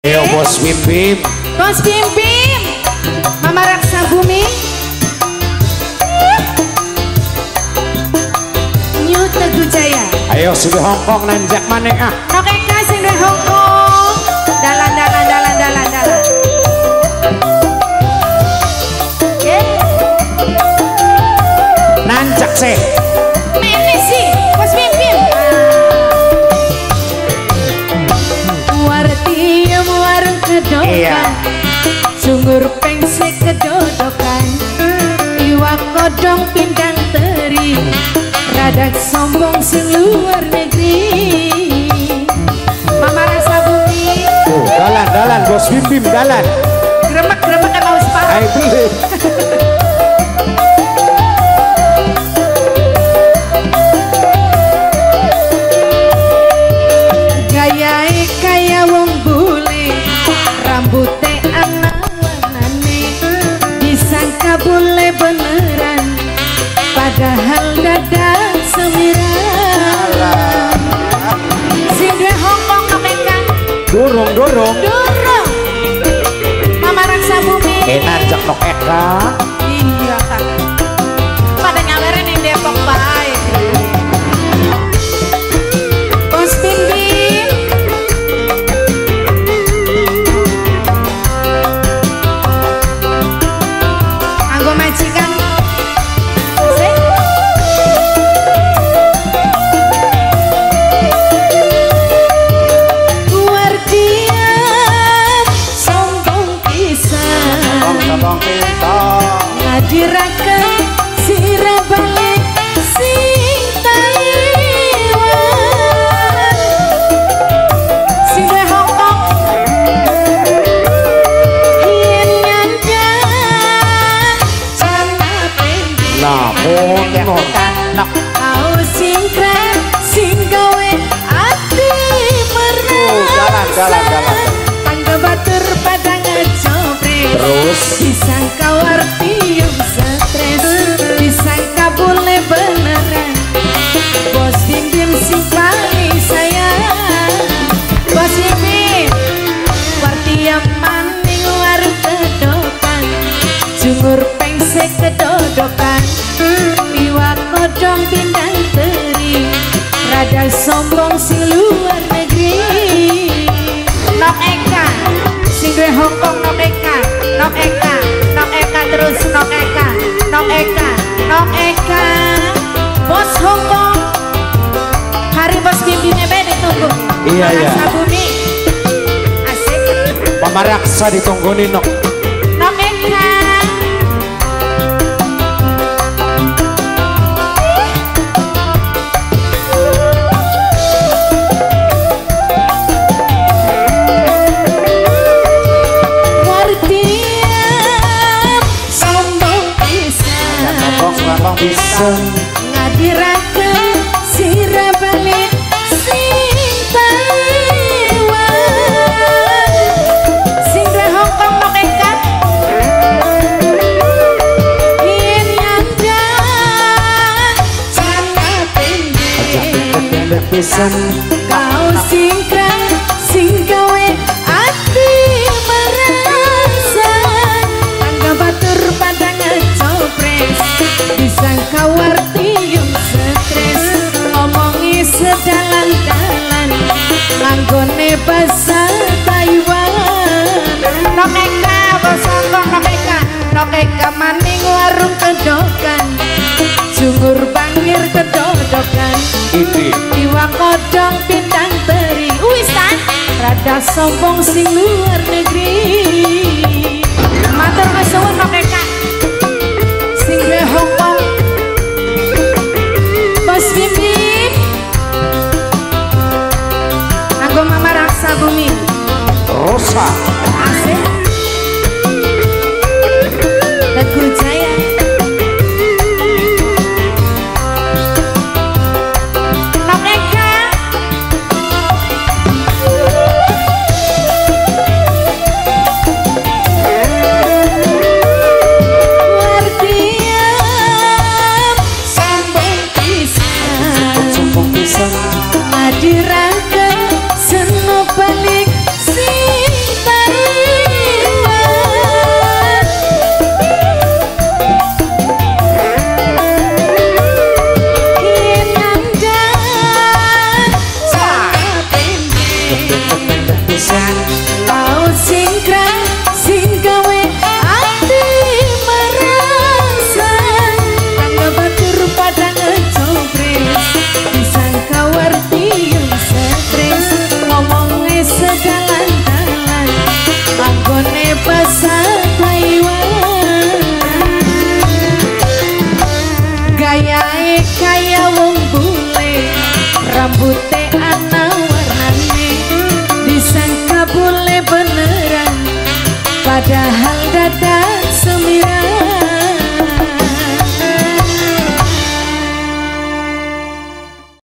Ayo bos Bim. Bos Bim. Mama Raksa Bumi. New Teguh Jaya. Ayo sudah Hongkong nanjak maning ah. Oke kasih dari Hongkong. Dalan dalan dalan dalan dalan. Yeah. Nanjak sih. Iya. Sungur pengsek kedodokan. Iwak kodong pindang teri. Radak sombong seluar negeri. Mama rasa bumi. Tuh, dalan dalan bos Bim Bim dalan. Gremek gremek kan mau separuh. Ayo beli. Dorong dorong. Dorong Mama Raksa Bumi Eh nanjak nok Eka. Pendek Nah, motor. Nak. kau sing keren sing gawe ati Oh, jalan, jalan, jalan. merasa tangga batur pada ngejopret Terus. disangka wartium stres disangka boleh beneran bos bim bim sing paling kedodokan iwak kodong pindang teri rada sombong si luar negeri. Nok eka sing duwe Hongkong nok eka nok eka nok eka terus nok eka nok eka nok eka. Bos Hongkong hari bos bimbingnya beda ditunggu. Iya, iya. sabuni. Asik. Mama Raksa ditungguin Tolong bisa. ngadirakan sira balik sing Taiwan sing duwe Hongkong eka yen jana pendek Pendek pisan. Maning warung kedokan Jungur bangir kedodokan Ini. Iwa kodong pindang teri Wisan Rada sombong sing luar negeri. Matur kesuwun mereka Sing gue Hongkong Bos Bim Anggo Mama Raksa Bumi. Rosa. Pisan Jahat